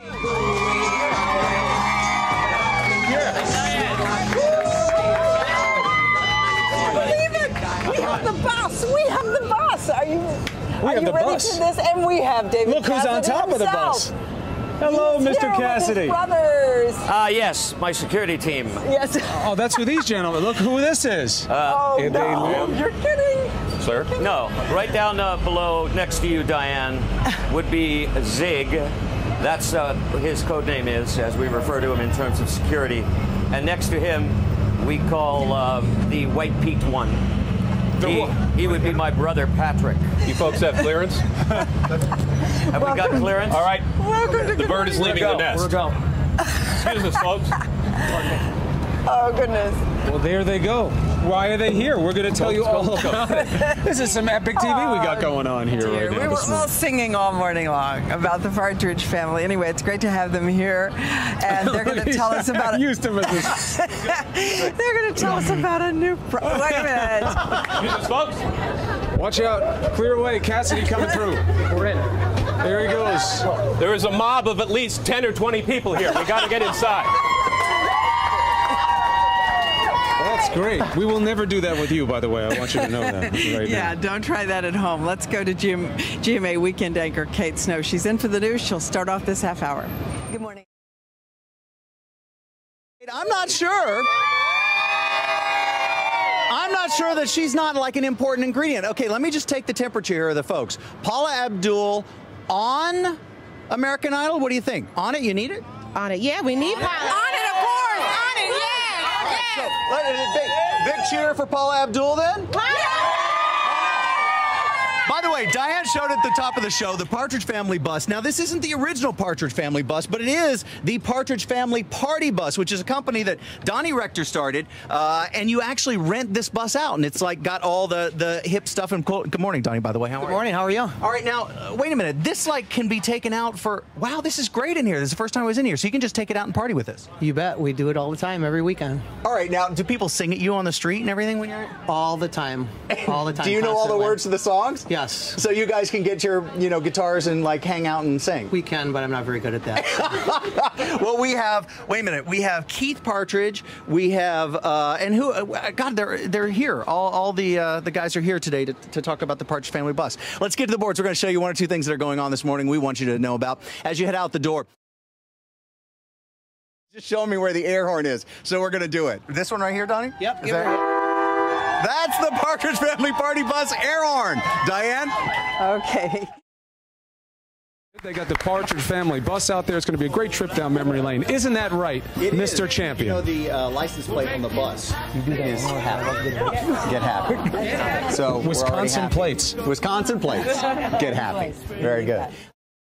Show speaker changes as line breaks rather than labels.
believe it! We have the bus! We have the bus! Are you,
We
are you ready
bus.
for this? And we have David
Look who's on
Cassidy
top of the bus. Hello,
He's
Mr.
here with his
Cassidy.
brothers.
Ah, yes, my security team.
Yes.
Oh, that's who these gentlemen. Look who this is.
oh,
if they
no.
live-
You're kidding.
Sir? No, right down uh, below, next to you, Diane, would be Zig. That's uh, his code name is, as we refer to him in terms of security. And next to him, we call uh, the white peaked one. He, he would be my brother Patrick.
You folks have clearance?
Have we got clearance?
All right.
Welcome to
The bird is leaving the nest.
We're going.
Excuse us, folks.
Oh, goodness.
Well, there they go. Why are they here? We're going to tell you all about it. This is some epic TV we got going on here
Dear,
right now.
we were all singing all morning long about the Partridge family. Anyway, it's great to have them here, and they're going to tell us about it.
Used him as this.
They're going to tell us about a new. Pro- Wait a minute.
Folks.
Watch out. Clear away. Cassidy coming through. We're in. There he goes.
There is a mob of at least 10 or 20 people here. We got to get inside.
That's great. We will never do that with you, by the way. I want you to know that right
Yeah,
now.
don't try that at home. Let's go to GM, GMA weekend anchor Kate Snow. She's in for the news. She'll start off this half hour. Good morning.
I'm not sure. I'm not sure that she's not like an important ingredient. Okay, let me just take the temperature here of the folks. Paula Abdul on American Idol. What do you think? On it? You need it?
On it. Yeah, we need Paula.
On it, of course. On it,
let- big, big cheer for Paula Abdul then. By the way, Diane showed at the top of the show the Partridge Family bus. Now, this isn't the original Partridge Family bus, but it is the Partridge Family Party Bus, which is a company that Donny Rector started. Uh, and you actually rent this bus out, and it's like got all the the hip stuff. And cool. good morning, Donny. By the way, how are
Good morning. How are you?
you? All right, now uh, wait a minute. This like can be taken out for. Wow, this is great in here. This is the first time I was in here, so you can just take it out and party with us.
You bet. We do it all the time, every weekend.
All right, now do people sing at you on the street and everything when you're?
All the time. All the time.
Do you know all the words to the songs?
Yes.
So you guys can get your, you know, guitars and like hang out and sing.
We can, but I'm not very good at that.
well, we have. Wait a minute. We have Keith Partridge. We have uh, and who? Uh, God, they're they're here. All, all the uh, the guys are here today to, to talk about the Partridge Family Bus. Let's get to the boards. We're going to show you one or two things that are going on this morning. We want you to know about as you head out the door. Just show me where the air horn is. So we're going to do it. This one right here, Donny.
Yep,
That's the Partridge Family Party Bus air horn. Diane.
Okay.
They got the Partridge Family bus out there. It's going to be a great trip down memory lane. Isn't that right, Mr. Champion?
You know the uh, license plate on the bus is happy. Get happy. So
Wisconsin
happy.
plates.
Wisconsin plates. Get happy. Very good.